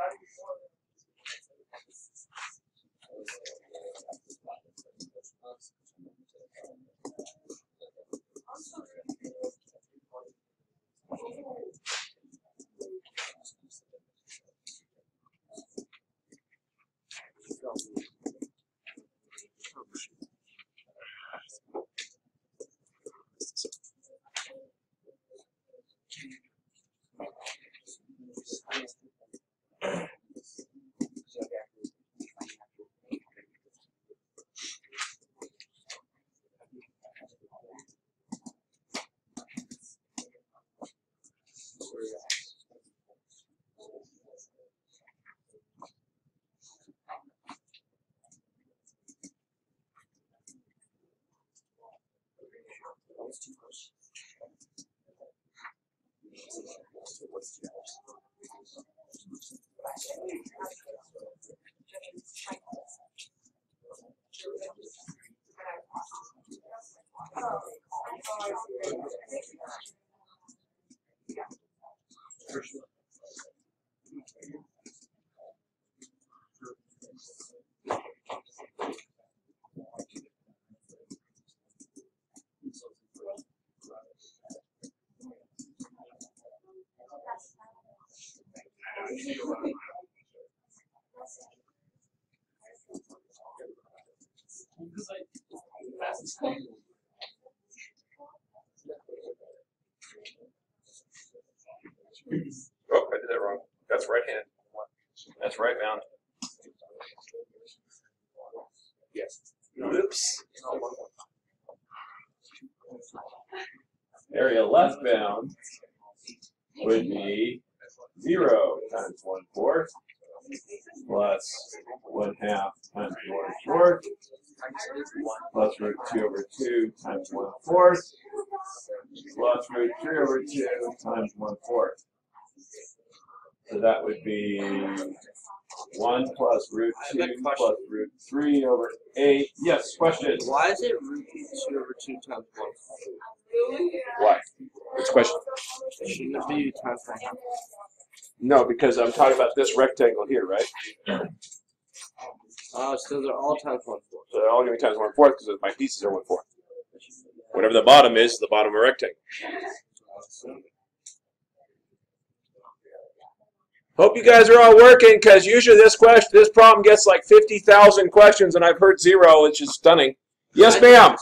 da, Oh, I did that wrong. That's right hand. That's right bound. Yes. Oops. Area left bound would be zero times one fourth plus one half times one fourth plus root two over two times one fourth plus root three over two times one fourth. So that would be one plus root two have a question. plus root three over eight. Yes, question. Why is it root two over two times one? Why? Which question? Shouldn't it be times one half? No, because I'm talking about this rectangle here, right? Oh, so they're all times one fourth. So they're all going to be times one fourth because my pieces are one fourth. Whatever the bottom is, the bottom of a rectangle. Hope you guys are all working because usually this question, this problem gets like 50,000 questions and I've heard zero, which is stunning. Yes, ma'am.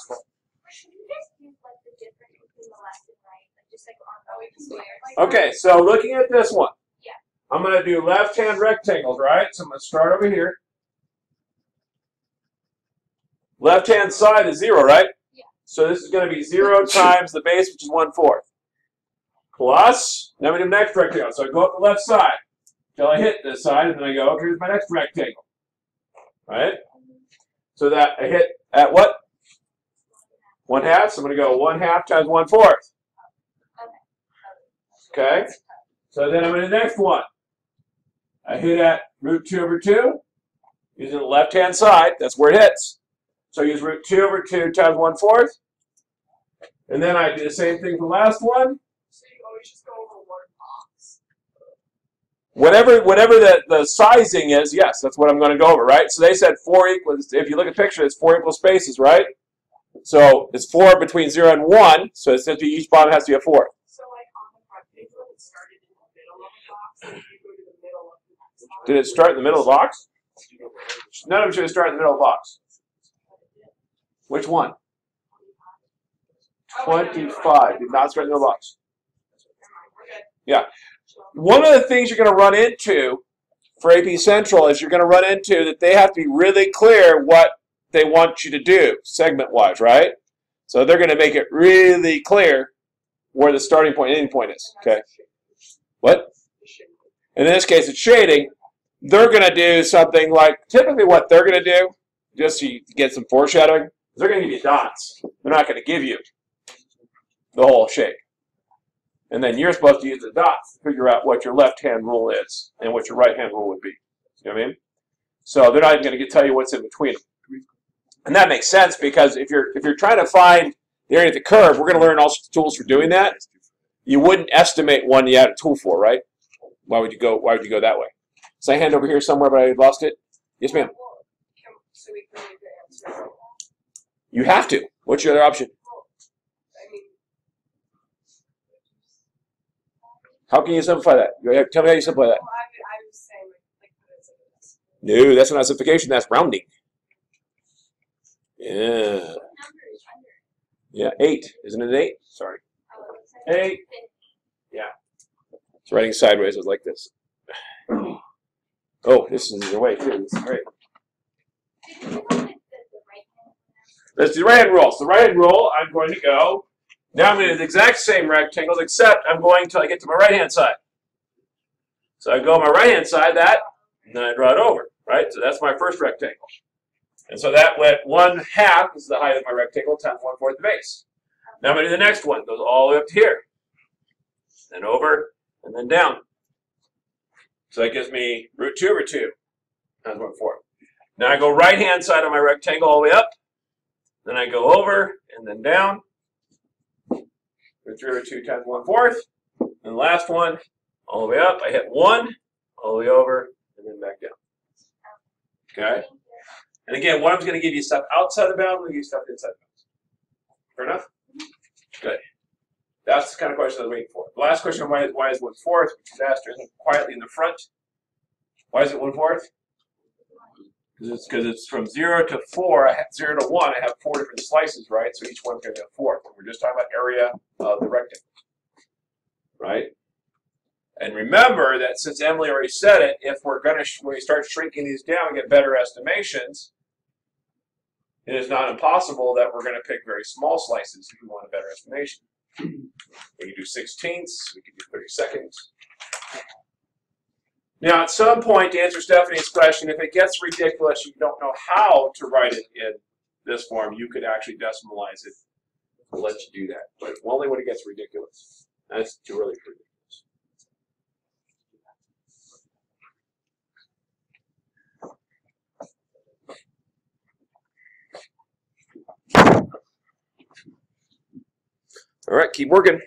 Should you just use like the difference between the left and right, like just like on the square? Like, Okay, so looking at this one, I'm going to do left-hand rectangles, right? So I'm going to start over here. Left-hand side is zero, right? Yeah. So this is going to be zero times the base, which is one fourth. Plus, now we do next rectangle. So I go up the left side till I hit this side, and then I go, okay, here's my next rectangle. Right? So that I hit at what? One half. So I'm going to go one half times one fourth. Okay? Okay. So then I'm in the next one. I hit at root 2 over 2 using the left hand side. That's where it hits. So I use root 2 over 2 times 1 fourth. And then I do the same thing for the last one. So you always just go over one box. Whatever whatever the, the sizing is, yes, that's what I'm going to go over, right? So they said 4 equals, if you look at the picture, it's 4 equal spaces, right? So it's 4 between 0 and 1. So it's simply each bottom has to be a 4. So like on the front page it started in the middle of the box, you go to the middle of the next. Did it start in the middle of the box? None of them should start in the middle of the box. Which one? Oh, wait, no, no, no, 25. Did not in the box. We're. One of the things you're going to run into for AP Central is you're going to run into that they have to be really clear what they want you to do segment wise, right? So they're going to make it really clear where the starting point and ending point is. Okay. What? In this case, it's shading. They're going to do something like typically what they're going to do, just you get some foreshadowing, they're going to give you dots. They're not going to give you the whole shape. And then you're supposed to use the dots to figure out what your left-hand rule is and what your right-hand rule would be. You know what I mean? So they're not even going to tell you what's in between them. And that makes sense because if you're if you're trying to find the area of the curve, we're going to learn all sorts of tools for doing that. You wouldn't estimate one you had a tool for, right? Why would you go? Why would you go that way? Is my hand over here somewhere, but I lost it? Yes, ma'am. You have to. What's your other option? How can you simplify that? Tell me how you simplify that. No, that's not simplification. That's rounding. Yeah. Yeah, eight. Isn't it eight? Sorry. Eight. Yeah. It's writing sideways. It's like this. Oh, this is your way too. This is great. fifty. Did you want it the, the right hand? Do the right hand rule. So the right hand rule, I'm going to go. Now I'm going to do the exact same rectangles, except I'm going till I get to my right hand side. So I go on my right hand side, that, and then I draw it over, right? So that's my first rectangle. And so that went one half is the height of my rectangle times one fourth the base. Now I'm going to do the next one. Goes all the way up to here. Then over, and then down. So that gives me root 2 over 2 times 1 fourth. Now I go right hand side of my rectangle all the way up. Then I go over and then down. Root 3 over 2 times 1 fourth. And the last one, all the way up. I hit 1, all the way over, and then back down. Okay? And again, one I'm going to give you stuff outside the bound, I'm give you stuff inside the bounds. Fair enough? Good. That's the kind of question I was waiting for. The last question why, why is one fourth, which is asked isn't quietly in the front. Why is it one fourth? Because it's, because it's from zero to four, I have zero to one, I have four different slices, right? So each one's going to be a fourth. We're just talking about area of the rectangle, right? And remember that since Emily already said it, if we're going to, when we start shrinking these down get better estimations, it is not impossible that we're going to pick very small slices if we want a better estimation. We can do sixteenths, we can do thirty seconds. Now, at some point, to answer Stephanie's question, if it gets ridiculous, you don't know how to write it in this form, you could actually decimalize it. We'll let you do that, but only when it gets ridiculous. That's too early for ridiculous. All right, keep working.